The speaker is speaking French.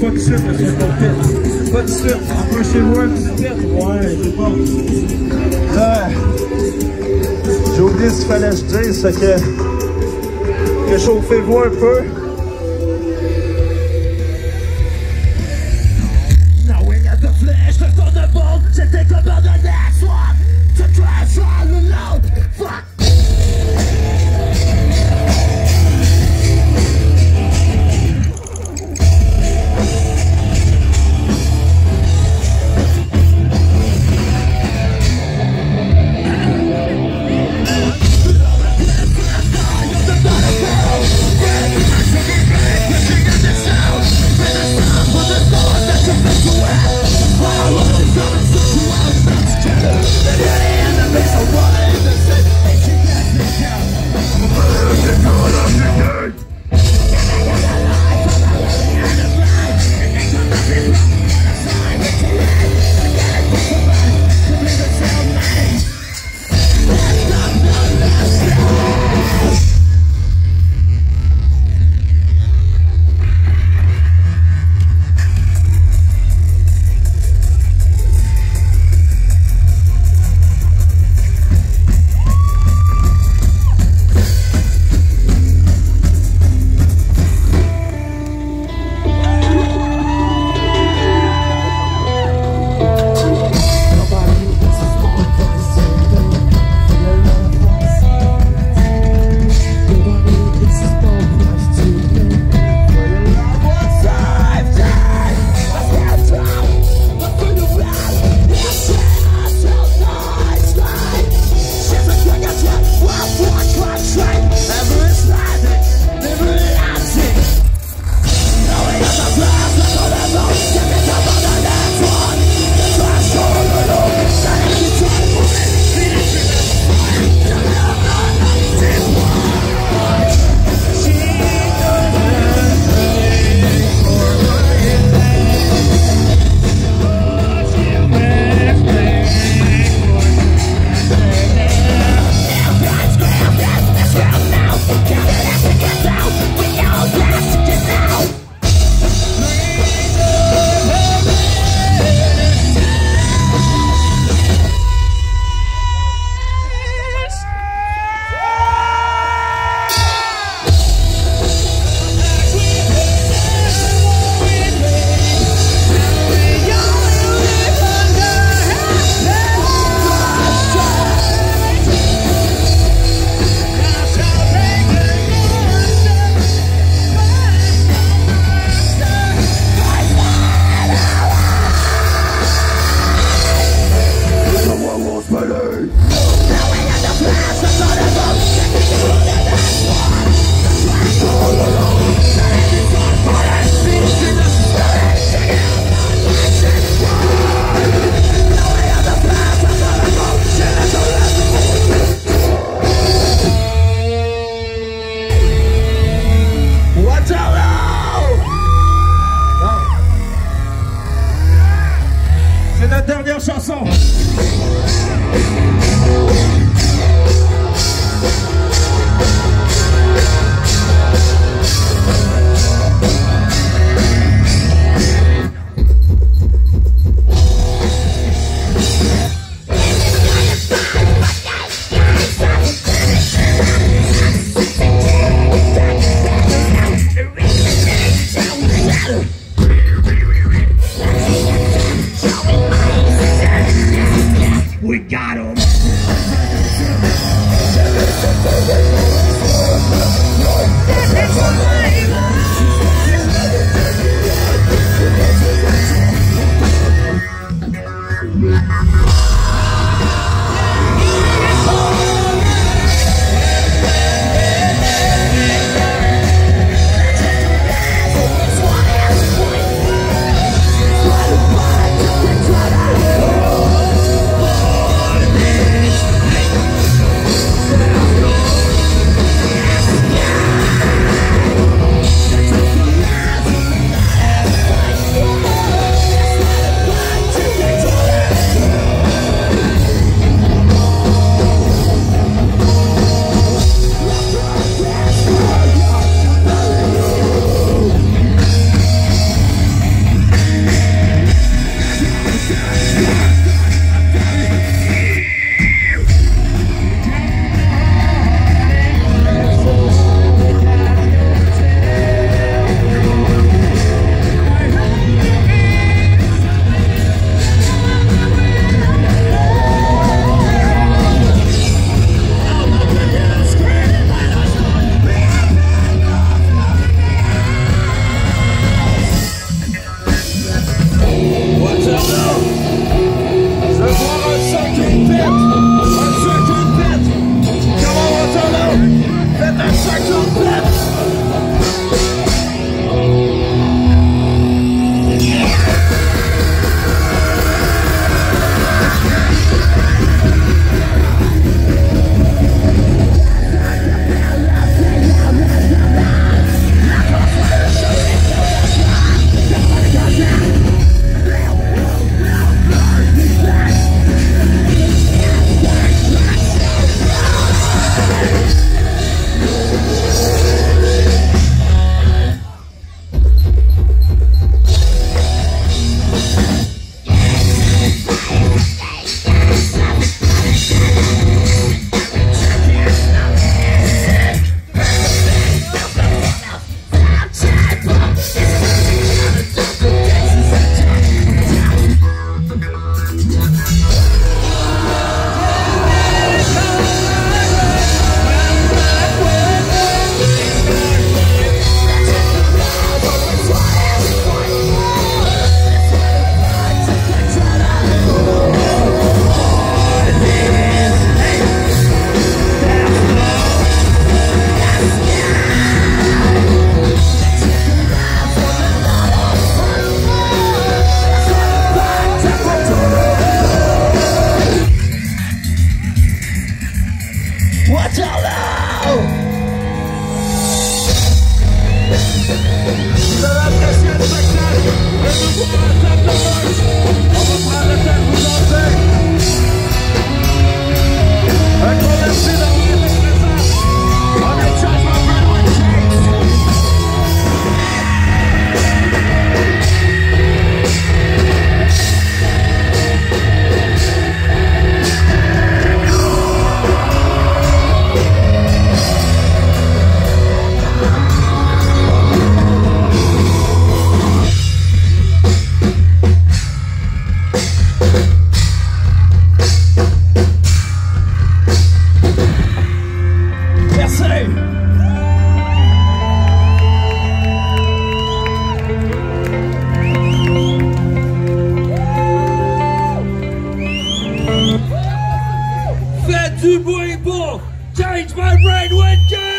pas de suite, monsieur le Pas de suite. Approchez-vous un petit peu. Ouais, c'est bon. Là, j'ai oublié ce qu'il fallait que je dise, c'est que, que chauffez-vous un peu. All alone, standing on my feet. Du bruit Change My Brain with!